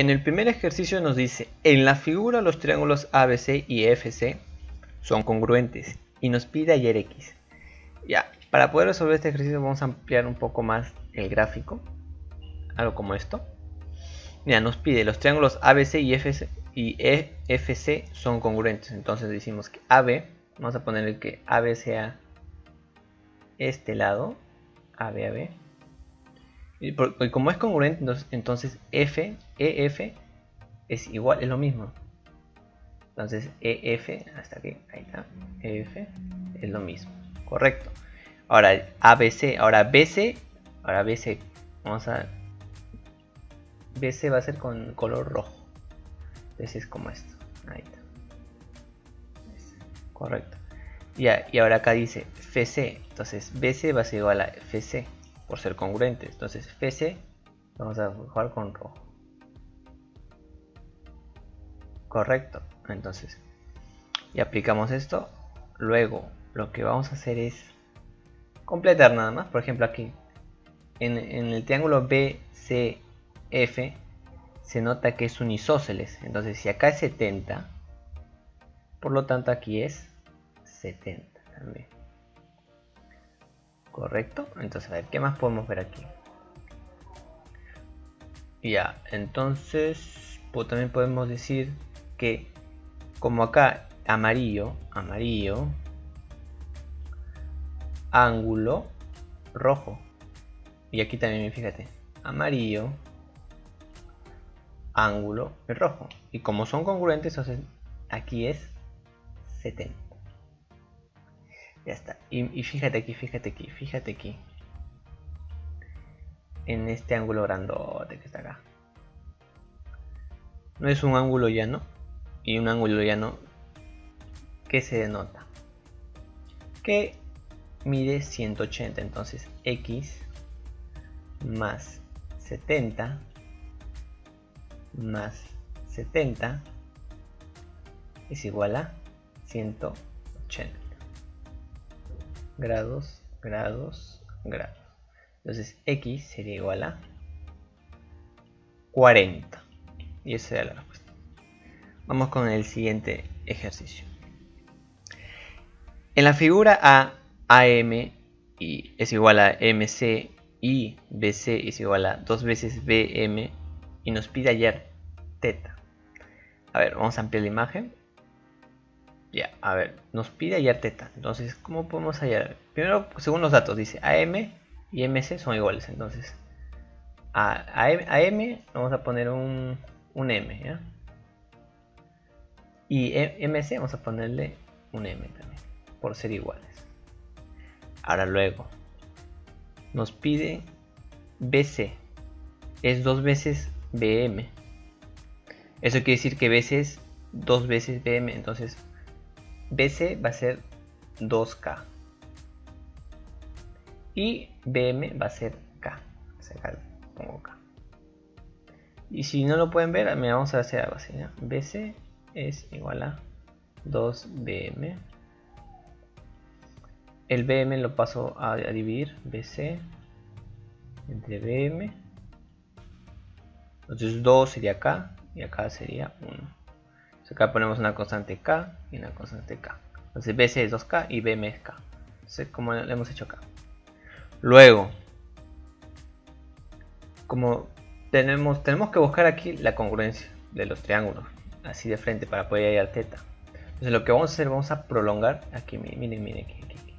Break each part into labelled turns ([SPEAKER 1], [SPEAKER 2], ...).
[SPEAKER 1] En el primer ejercicio nos dice, en la figura los triángulos ABC y FC son congruentes y nos pide ayer X. Ya, para poder resolver este ejercicio vamos a ampliar un poco más el gráfico, algo como esto. Mira, nos pide los triángulos ABC y FC, y EFC son congruentes, entonces decimos que AB, vamos a poner que AB sea este lado, AB, AB, y, como es congruente, entonces, F, EF es igual, es lo mismo. Entonces EF, hasta aquí, ahí está, EF es lo mismo, correcto. Ahora ABC, ahora BC, ahora BC, vamos a... BC va a ser con color rojo. BC es como esto, ahí está. Correcto. Ya, y ahora acá dice FC, entonces BC va a ser igual a FC por ser congruente. Entonces FC vamos a jugar con rojo. Correcto. Entonces, y aplicamos esto. Luego, lo que vamos a hacer es completar nada más. Por ejemplo, aquí en, el triángulo BCF se nota que es un isósceles. Entonces, si acá es 70, por lo tanto aquí es 70 también. Correcto. Entonces, a ver, ¿qué más podemos ver aquí? Ya, entonces, también podemos decir que como acá amarillo, amarillo, ángulo rojo. Y aquí también, fíjate, amarillo, ángulo rojo. Y como son congruentes, entonces aquí es 70. Ya está. Y, fíjate aquí, fíjate aquí, fíjate aquí. En este ángulo grandote que está acá. No es un ángulo llano. Y un ángulo llano que se denota. Que mide 180. Entonces x más 70 más 70 es igual a 180 grados, grados, grados. Entonces x sería igual a 40. Y esa sería la respuesta. Vamos con el siguiente ejercicio. En la figura A, AM y es igual a MC y BC es igual a 2 veces BM y nos pide hallar teta. A ver, vamos a ampliar la imagen. Ya, a ver, nos pide hallar teta. Entonces, ¿cómo podemos hallar? Primero, según los datos, dice AM y MC son iguales. Entonces, a, AM vamos a poner un, un M, ¿ya? Y MC vamos a ponerle un M también, por ser iguales. Ahora luego, nos pide BC, es dos veces BM. Eso quiere decir que BC es dos veces BM, entonces BC va a ser 2K. Y BM va a ser K. Acá pongo K. Y si no lo pueden ver, vamos a hacer algo así. BC es igual a 2BM. El BM lo paso a, dividir. BC entre BM. Entonces 2 sería K y acá sería 1 acá ponemos una constante k y una constante k. Entonces BC es 2k y BM es k. Como lo hemos hecho acá. Luego, como tenemos, tenemos que buscar aquí la congruencia de los triángulos, así de frente para poder hallar teta. Entonces lo que vamos a hacer, vamos a prolongar aquí, miren, miren, aquí, aquí, aquí.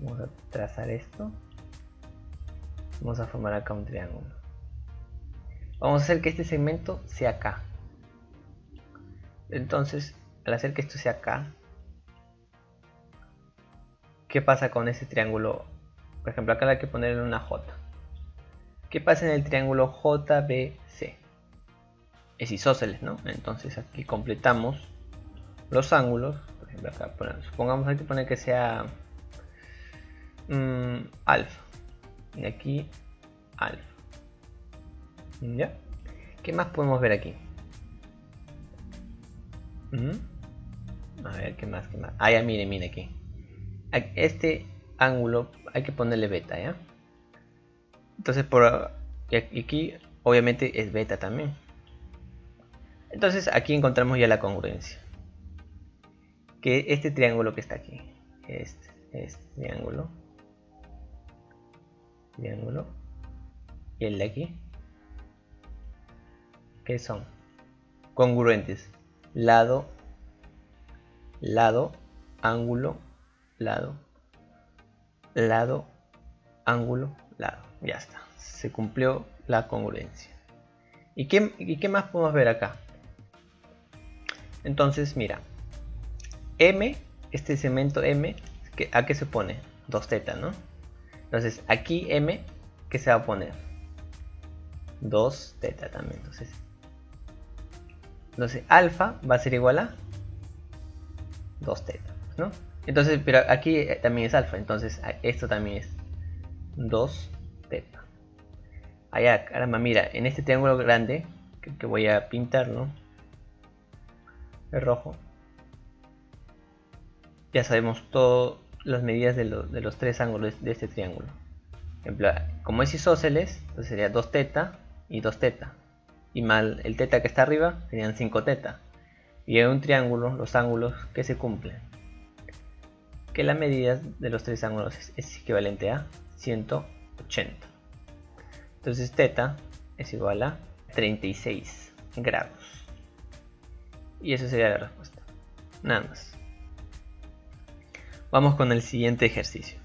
[SPEAKER 1] Vamos a trazar esto. Vamos a formar acá un triángulo. Vamos a hacer que este segmento sea acá. Entonces, al hacer que esto sea acá, ¿qué pasa con ese triángulo? Por ejemplo, acá hay que ponerle una J. ¿Qué pasa en el triángulo JBC? Es isósceles, ¿no? Entonces aquí completamos los ángulos. Por ejemplo, acá supongamos hay que poner que sea mm, alfa. Y aquí alfa. ¿Ya? ¿Qué más podemos ver aquí? A ver, ¿qué más? ¿Qué más? Ah, ya, mire, mire aquí. Este ángulo hay que ponerle beta, ¿ya? Entonces, por aquí obviamente es beta también. Entonces aquí encontramos ya la congruencia. Que este triángulo que está aquí, este, este triángulo, triángulo, y el de aquí, que son congruentes, lado, lado, ángulo, lado, lado, ángulo, lado. Ya está, se cumplió la congruencia. ¿Y qué, ¿Y qué, más podemos ver acá? Entonces, mira, M, este segmento M, ¿a qué se pone? 2 teta, ¿no? Entonces, aquí M, ¿qué se va a poner? 2 teta también. Entonces, entonces alfa va a ser igual a 2 teta, ¿no? Entonces, pero aquí eh, también es alfa, entonces esto también es 2 teta. Allá, caramba, mira, en este triángulo grande que, voy a pintarlo de rojo, ya sabemos todas las medidas de, los tres ángulos de este triángulo. como es isósceles, entonces sería 2 teta y 2 teta. Y mal el teta que está arriba serían 5 teta. Y en un triángulo, los ángulos que se cumplen que la medida de los tres ángulos es, equivalente a 180. Entonces teta es igual a 36 grados. Y esa sería la respuesta. Nada más. Vamos con el siguiente ejercicio.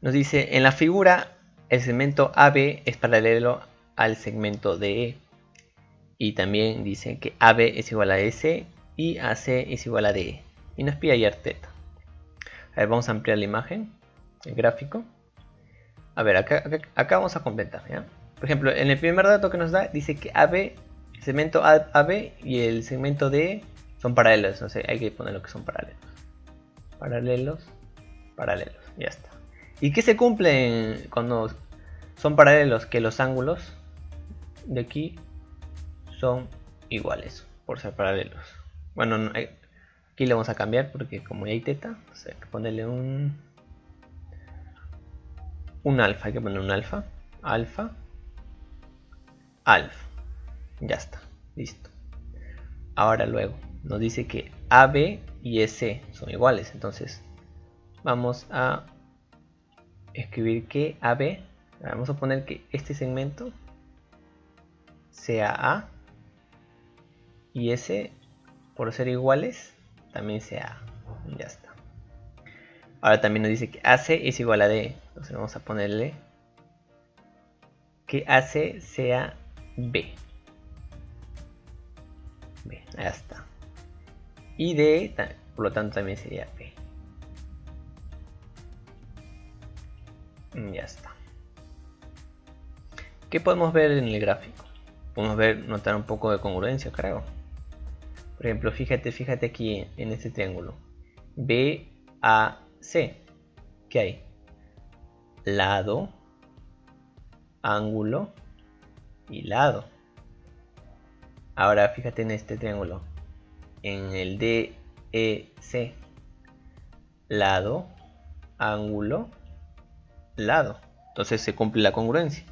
[SPEAKER 1] Nos dice, en la figura el segmento AB es paralelo al segmento DE. Y también dice que AB es igual a S y AC es igual a DE y nos pide ayer teta. A ver, vamos a ampliar la imagen, el gráfico. A ver, acá, acá, vamos a completar. Por ejemplo, en el primer dato que nos da, dice que AB, el segmento AB y el segmento D son paralelos. Entonces hay que poner lo que son paralelos. Paralelos, paralelos, ya está. ¿Y qué se cumple cuando son paralelos? Que los ángulos de aquí son iguales por ser paralelos. Bueno, no, hay, Aquí le vamos a cambiar porque como ya hay teta, hay que ponerle un un alfa, hay que poner un alfa, alfa, alfa. Ya está, listo. Ahora luego nos dice que AB y EC son iguales, entonces vamos a escribir que AB, vamos a poner que este segmento sea A y S por ser iguales también sea ya está. Ahora también nos dice que AC es igual a D. Entonces vamos a ponerle que AC sea B. B, ya está. Y D por lo tanto también sería B. Ya está. ¿qué podemos ver en el gráfico? Podemos ver, notar un poco de congruencia creo por ejemplo, fíjate, fíjate aquí en este triángulo. BAC. ¿Qué hay? Lado, ángulo y lado. Ahora fíjate en este triángulo. En el DEC. Lado, ángulo, lado. Entonces se cumple la congruencia.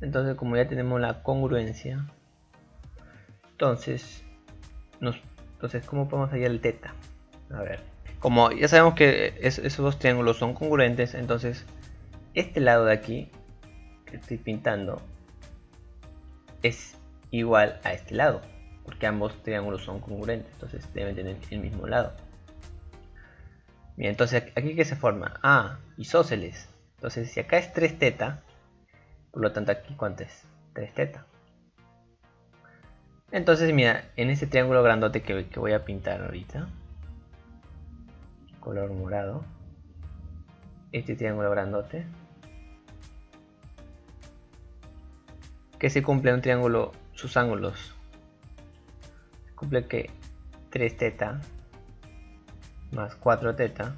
[SPEAKER 1] Entonces como ya tenemos la congruencia, entonces entonces, ¿cómo podemos hallar el teta? A ver. Como ya sabemos que esos dos triángulos son congruentes, entonces este lado de aquí que estoy pintando es igual a este lado, porque ambos triángulos son congruentes, entonces deben tener el mismo lado. Bien, entonces aquí que se forma? Ah, isósceles. Entonces si acá es 3 teta, por lo tanto aquí cuánto es? 3 teta. Entonces, mira, en este triángulo grandote que, voy a pintar ahorita, color morado, este triángulo grandote, que se cumple un triángulo, sus ángulos, cumple que 3 teta más 4 teta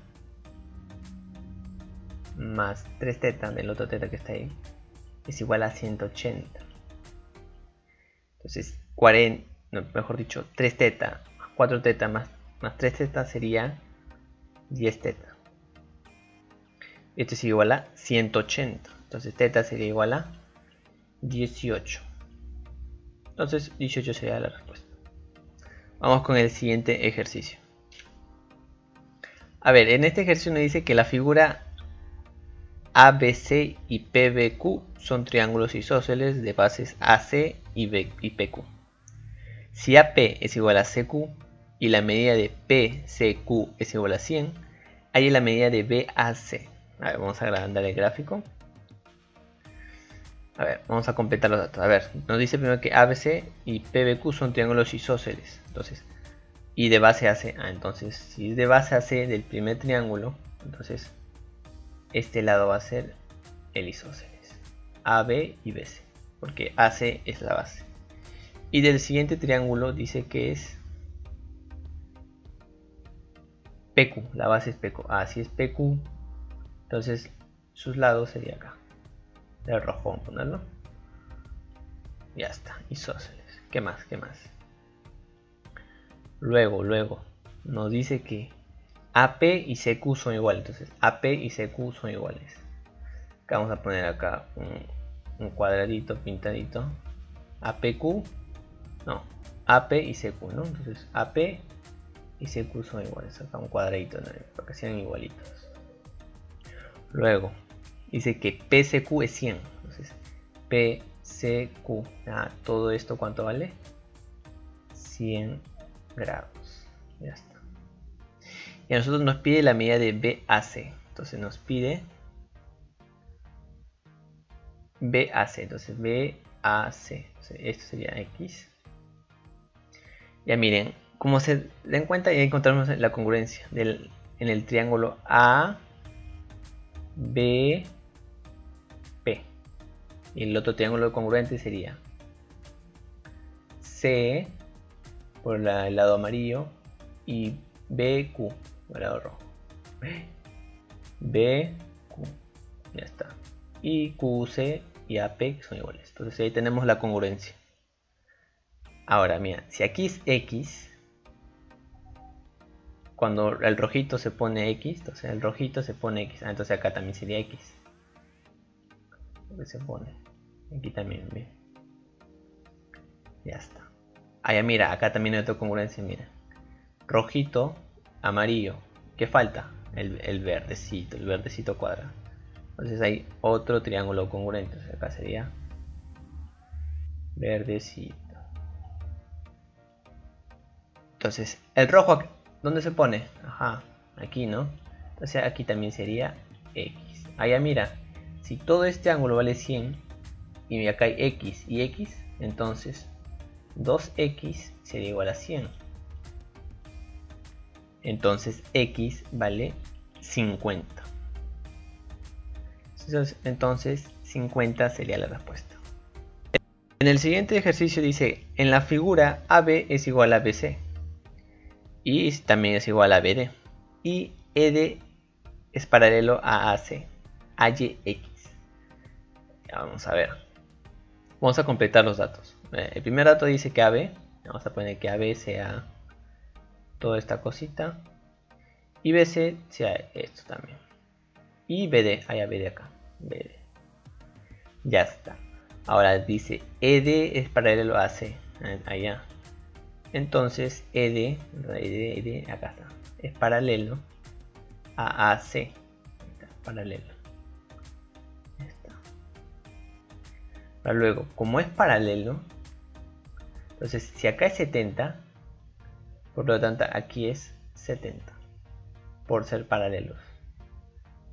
[SPEAKER 1] más 3 teta del otro teta que está ahí es igual a 180 entonces 40, mejor dicho, 3 teta, 4 teta más, más 3 teta sería 10 teta. Esto es igual a 180. Entonces teta sería igual a 18. Entonces 18 sería la respuesta. Vamos con el siguiente ejercicio. A ver, en este ejercicio nos dice que la figura ABC y PBQ son triángulos isósceles de bases AC y, PQ. Si AP es igual a CQ y la medida de PCQ es igual a 100, hay la medida de BAC. A ver, vamos a agrandar el gráfico. A ver, vamos a completar los datos. A ver, nos dice primero que ABC y PBQ son triángulos isósceles. Entonces, y de base AC. Ah, entonces, si es de base AC del primer triángulo, entonces este lado va a ser el isósceles. AB y BC. Porque AC es la base. Y del siguiente triángulo dice que es PQ. La base es PQ. Si es PQ. Entonces sus lados sería acá de rojo vamos a ponerlo ya está isósceles qué más qué más luego luego nos dice que AP y CQ son iguales entonces AP y CQ son iguales acá vamos a poner acá un, cuadradito pintadito APQ no AP y CQ no entonces AP y CQ son iguales acá un cuadradito para que sean igualitos luego dice que PCQ es 100. Entonces, PCQ, ah, todo esto cuánto vale? 100 grados. Ya está. Y a nosotros nos pide la medida de BAC. Entonces nos pide BAC. Entonces BAC. esto sería X. Ya miren, como se den cuenta, ya encontramos la congruencia en el triángulo A, B, y el otro triángulo congruente sería C por el lado amarillo y BQ por el lado rojo. BQ, ya está. Y QC y AP son iguales. Entonces ahí tenemos la congruencia. Ahora, mira, si aquí es X, cuando el rojito se pone X, entonces el rojito se pone X. Ah, entonces acá también sería X. se pone. Aquí también, bien. Ya está. Allá mira, acá también hay otra congruencia, mira. Rojito, amarillo. ¿Qué falta? El, verdecito, el verdecito cuadrado. Entonces hay otro triángulo congruente. acá sería verdecito. Entonces, el rojo, ¿dónde se pone? Ajá, aquí, ¿no? Entonces aquí también sería X. Allá mira, si todo este ángulo vale 100, y acá hay x y x, entonces 2x sería igual a 100. Entonces x vale 50. Entonces 50 sería la respuesta. En el siguiente ejercicio dice, en la figura AB es igual a BC y también es igual a BD y ED es paralelo a AC, AYX. vamos a ver. Vamos a completar los datos. Eh, el primer dato dice que AB, vamos a poner que AB sea toda esta cosita. Y BC sea esto también. Y BD, hay BD acá. BD. Ya está. Ahora dice ED es paralelo a. Eh, allá. Entonces ED, ED, ED, acá está. Es paralelo a AC. Paralelo. luego, como es paralelo, entonces si acá es 70, por lo tanto aquí es 70, por ser paralelos.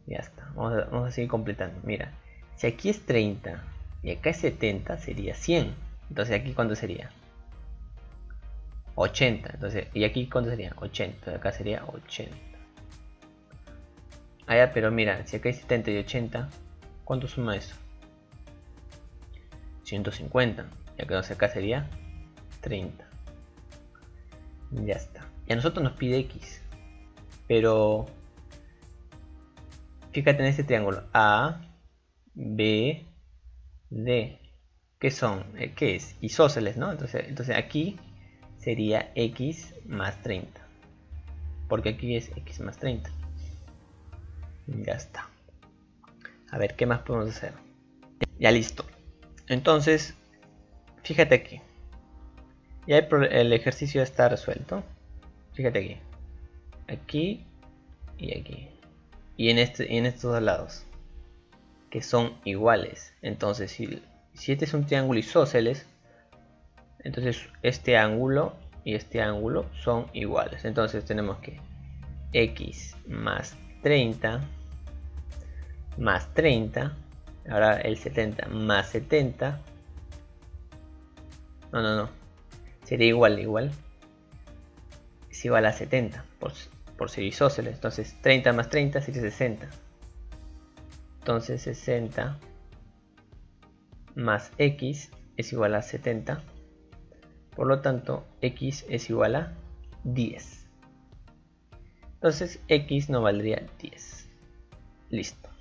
[SPEAKER 1] Ya está, vamos a, seguir completando. Mira, si aquí es 30 y acá es 70, sería 100. Entonces aquí cuánto sería? 80. Entonces, ¿y aquí cuánto sería? 80. Entonces acá sería 80. Ah, pero mira, si acá hay 70 y 80, ¿cuánto suma eso? 150. Ya que acá sería 30. Ya está. Y a nosotros nos pide X. Pero fíjate en este triángulo. A, B, D. ¿Qué son? Eh, ¿Qué es? Isósceles, ¿no? Entonces, entonces aquí sería X más 30. Porque aquí es X más 30. Ya está. A ver, ¿qué más podemos hacer? Ya listo. Entonces, fíjate aquí. Ya el, ejercicio está resuelto. Fíjate aquí. Aquí y aquí. Y en, este, en estos dos lados. Que son iguales. Entonces, si, si este es un triángulo isósceles, entonces este ángulo y este ángulo son iguales. Entonces tenemos que x más 30 más 30. Ahora el 70 más 70. No, no, no. Sería igual, igual. Es igual a 70 por, por ser isósceles. Entonces 30 más 30 sería 60. Entonces 60 más x es igual a 70. Por lo tanto, x es igual a 10. Entonces, x no valdría 10. Listo.